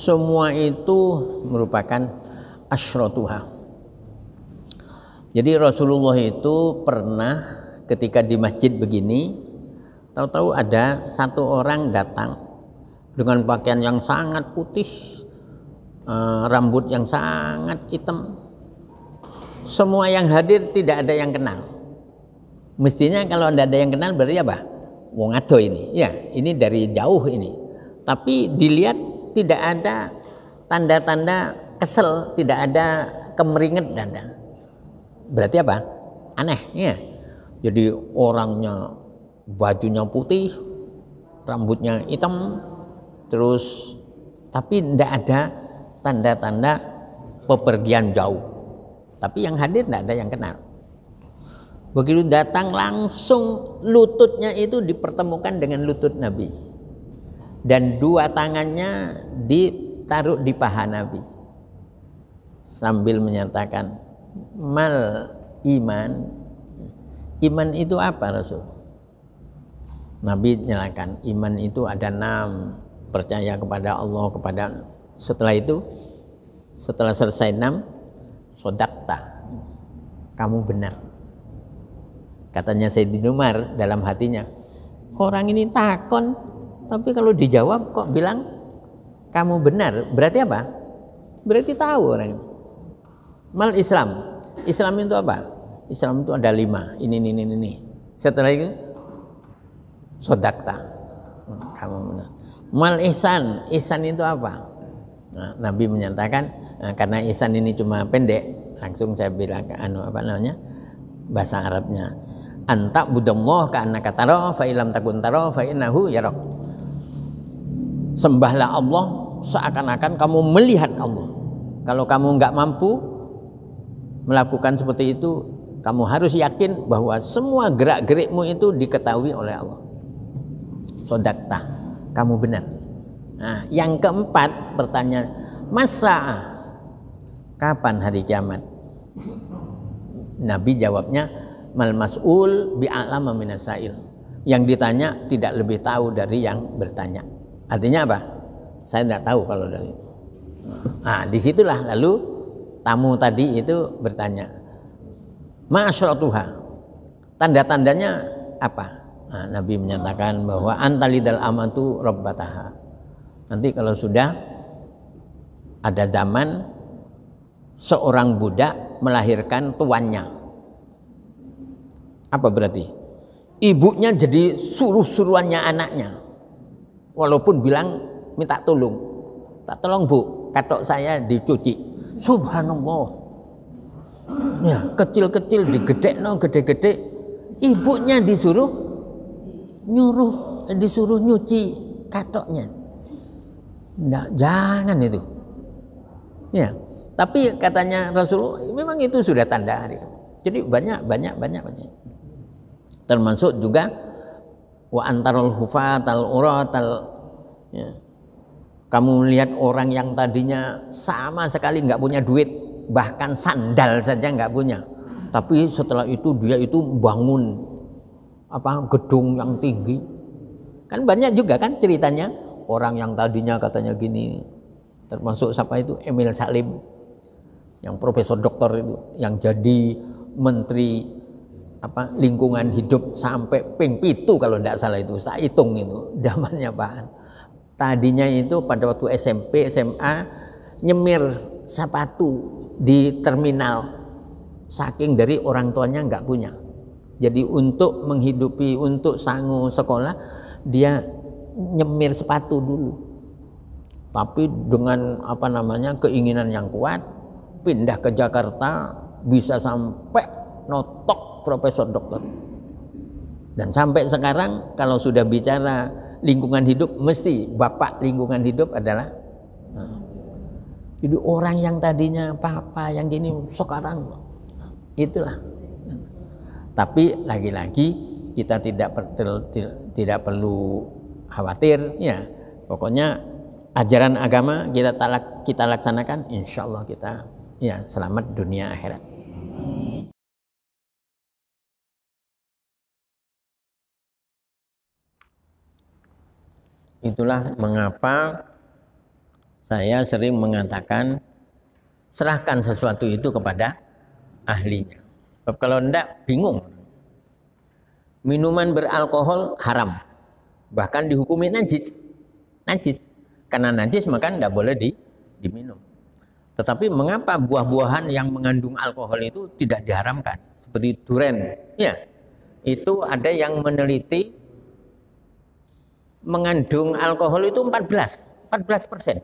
semua itu merupakan asyratuha. Jadi Rasulullah itu pernah ketika di masjid begini, tahu-tahu ada satu orang datang dengan pakaian yang sangat putih, eh, rambut yang sangat hitam. Semua yang hadir tidak ada yang kenal. Mestinya kalau tidak ada yang kenal berarti apa? Wong ini. Ya, ini dari jauh ini. Tapi dilihat tidak ada tanda-tanda kesel, tidak ada kemeringet dada. Berarti apa? Aneh, ya. Jadi orangnya bajunya putih, rambutnya hitam, terus tapi tidak ada tanda-tanda pepergian jauh. Tapi yang hadir tidak ada yang kenal. Begitu datang langsung lututnya itu dipertemukan dengan lutut Nabi. Dan dua tangannya ditaruh di paha Nabi. Sambil menyatakan, mal iman. Iman itu apa Rasul? Nabi nyalakan, iman itu ada enam. Percaya kepada Allah, kepada setelah itu, setelah selesai enam, sodakta. Kamu benar Katanya Sayyidina Umar dalam hatinya, orang ini takon, tapi kalau dijawab kok bilang kamu benar, berarti apa? Berarti tahu orang. Mal Islam, Islam itu apa? Islam itu ada lima, ini, ini, ini, ini. Setelah itu, sodakta, kamu benar. Mal ihsan, ihsan itu apa? Nah, Nabi menyatakan, nah, karena ihsan ini cuma pendek, langsung saya bilang ke anu apa namanya bahasa Arabnya anta budallah ka annaka tara fa ilam takun tara fa innahu sembahlah Allah seakan-akan kamu melihat Allah kalau kamu nggak mampu melakukan seperti itu kamu harus yakin bahwa semua gerak-gerikmu itu diketahui oleh Allah sodakta kamu benar nah yang keempat pertanyaan masa kapan hari kiamat Nabi jawabnya mal mas'ul bi'alama minasail. Yang ditanya tidak lebih tahu dari yang bertanya. Artinya apa? Saya tidak tahu kalau dari Nah, di situlah lalu tamu tadi itu bertanya, Ma'asyratuha, tanda-tandanya apa? Nah, Nabi menyatakan bahwa antalidal amatu rabbataha. Nanti kalau sudah ada zaman seorang budak melahirkan tuannya apa berarti? Ibunya jadi suruh-suruannya anaknya. Walaupun bilang minta tolong. Tak tolong bu, katok saya dicuci. Subhanallah. Ya, kecil-kecil digedek no, gede-gede. Ibunya disuruh nyuruh, disuruh nyuci katoknya. Nah, jangan itu. Ya, tapi katanya Rasulullah memang itu sudah tanda hari. Jadi banyak banyak banyak banyak termasuk juga wa antarul hufatal uratal ya. kamu melihat orang yang tadinya sama sekali nggak punya duit bahkan sandal saja nggak punya. Tapi setelah itu dia itu bangun apa gedung yang tinggi. Kan banyak juga kan ceritanya. Orang yang tadinya katanya gini termasuk siapa itu? Emil Salim yang profesor doktor itu yang jadi menteri apa lingkungan hidup sampai ping pitu kalau tidak salah itu. Saya hitung itu zamannya Pak tadinya itu pada waktu SMP SMA nyemir sepatu di terminal. Saking dari orang tuanya nggak punya. Jadi untuk menghidupi untuk sangu sekolah dia nyemir sepatu dulu. Tapi dengan apa namanya keinginan yang kuat pindah ke Jakarta bisa sampai notok profesor dokter. Dan sampai sekarang kalau sudah bicara lingkungan hidup mesti bapak lingkungan hidup adalah nah, jadi orang yang tadinya papa yang gini sekarang itulah. Tapi lagi-lagi kita tidak tidak perlu khawatir ya. Pokoknya ajaran agama kita kita laksanakan insya Allah kita ya selamat dunia akhirat. Itulah mengapa saya sering mengatakan serahkan sesuatu itu kepada ahlinya. Sebab kalau tidak bingung. Minuman beralkohol haram. Bahkan dihukumi najis. Najis. Karena najis maka tidak boleh di, diminum. Tetapi mengapa buah-buahan yang mengandung alkohol itu tidak diharamkan? Seperti duren. Ya, itu ada yang meneliti mengandung alkohol itu 14, 14 persen.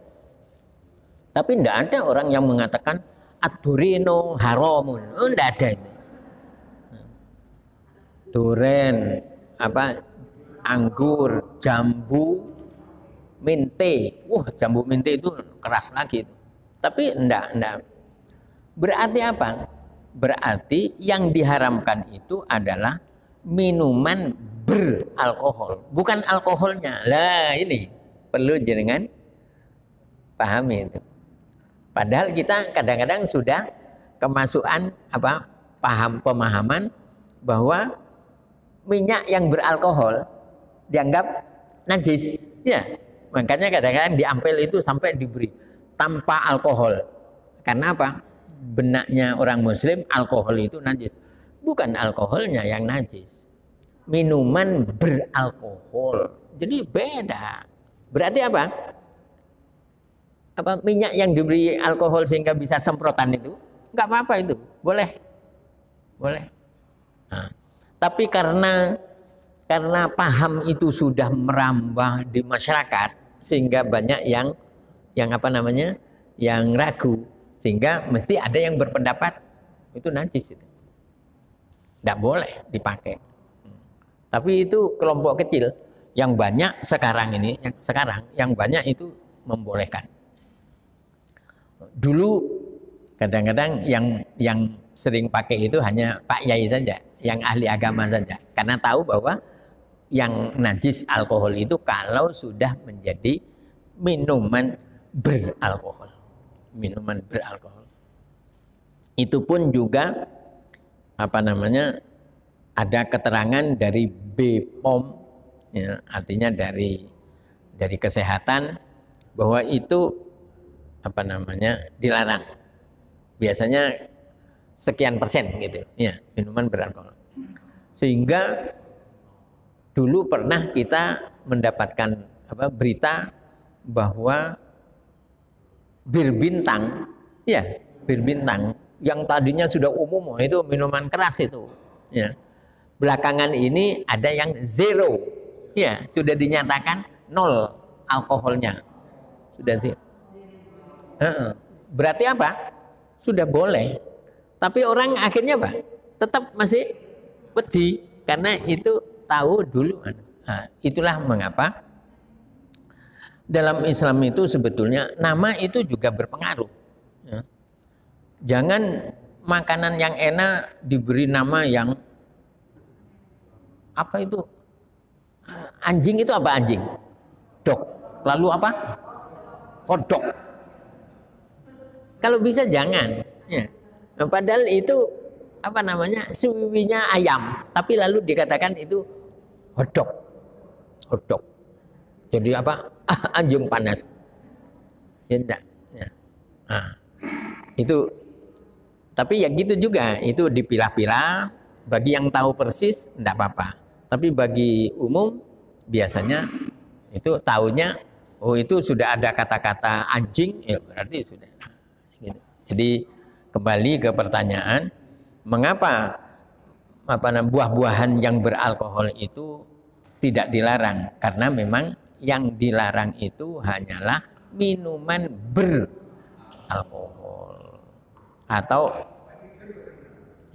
Tapi tidak ada orang yang mengatakan adurino haramun. Oh, tidak ada itu. Duren, apa, anggur, jambu, mente. Wah, jambu mente itu keras lagi. Tapi tidak, tidak. Berarti apa? Berarti yang diharamkan itu adalah minuman beralkohol, bukan alkoholnya. Lah ini perlu jenengan pahami itu. Padahal kita kadang-kadang sudah kemasukan apa paham pemahaman bahwa minyak yang beralkohol dianggap najis. Ya, makanya kadang-kadang di ampel itu sampai diberi tanpa alkohol. Karena apa? Benaknya orang muslim alkohol itu najis bukan alkoholnya yang najis. Minuman beralkohol. Jadi beda. Berarti apa? Apa minyak yang diberi alkohol sehingga bisa semprotan itu? Enggak apa-apa itu. Boleh. Boleh. Nah, tapi karena karena paham itu sudah merambah di masyarakat sehingga banyak yang yang apa namanya? yang ragu sehingga mesti ada yang berpendapat itu najis itu tidak boleh dipakai. Tapi itu kelompok kecil yang banyak sekarang ini, yang sekarang yang banyak itu membolehkan. Dulu kadang-kadang yang yang sering pakai itu hanya Pak Yai saja, yang ahli agama saja, karena tahu bahwa yang najis alkohol itu kalau sudah menjadi minuman beralkohol, minuman beralkohol. Itu pun juga apa namanya ada keterangan dari BPOM ya, artinya dari dari kesehatan bahwa itu apa namanya dilarang. Biasanya sekian persen gitu ya minuman beralkohol. Sehingga dulu pernah kita mendapatkan apa berita bahwa bir bintang ya bir bintang yang tadinya sudah umum itu minuman keras itu ya belakangan ini ada yang zero. Ya sudah dinyatakan nol alkoholnya. Sudah sih berarti apa? Sudah boleh. Tapi orang akhirnya apa? Tetap masih wedi karena itu tahu dulu. Nah, itulah mengapa dalam Islam itu sebetulnya nama itu juga berpengaruh. Ya. Jangan makanan yang enak diberi nama yang apa itu? Anjing itu apa anjing? Dok. Lalu apa? Kodok. Kalau bisa jangan. Ya. Nah, padahal itu apa namanya suwiwinya ayam, tapi lalu dikatakan itu hodok, hodok. Jadi apa? anjing panas. Ya enggak. Ya. Nah, itu tapi ya gitu juga, itu dipilah-pilah. Bagi yang tahu persis, tidak apa-apa. Tapi bagi umum, biasanya itu tahunya, oh itu sudah ada kata-kata anjing, ya berarti sudah. Gitu. Jadi kembali ke pertanyaan, mengapa apa buah-buahan yang beralkohol itu tidak dilarang? Karena memang yang dilarang itu hanyalah minuman beralkohol atau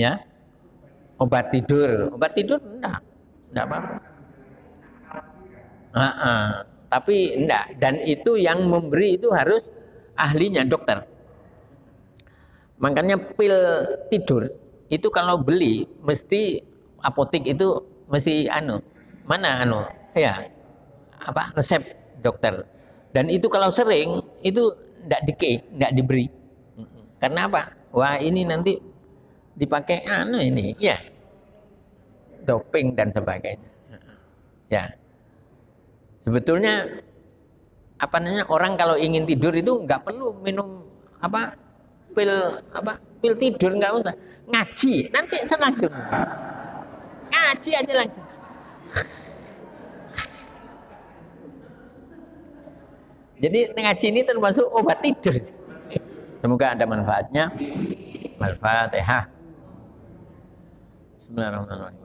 ya obat tidur obat tidur enggak enggak apa-apa. Uh -uh. tapi enggak dan itu yang memberi itu harus ahlinya dokter. Makanya pil tidur itu kalau beli mesti apotek itu mesti anu mana anu? Ya apa? Resep dokter. Dan itu kalau sering itu enggak dike enggak diberi. Karena apa? Wah ini nanti dipakai anu ini. Ya doping dan sebagainya. Ya. Sebetulnya apa namanya orang kalau ingin tidur itu nggak perlu minum apa pil apa pil tidur nggak usah. Ngaji nanti langsung ngaji aja langsung. Jadi ngaji ini termasuk obat tidur. Semoga ada manfaatnya. Al-Fatihah Bismillahirrahmanirrahim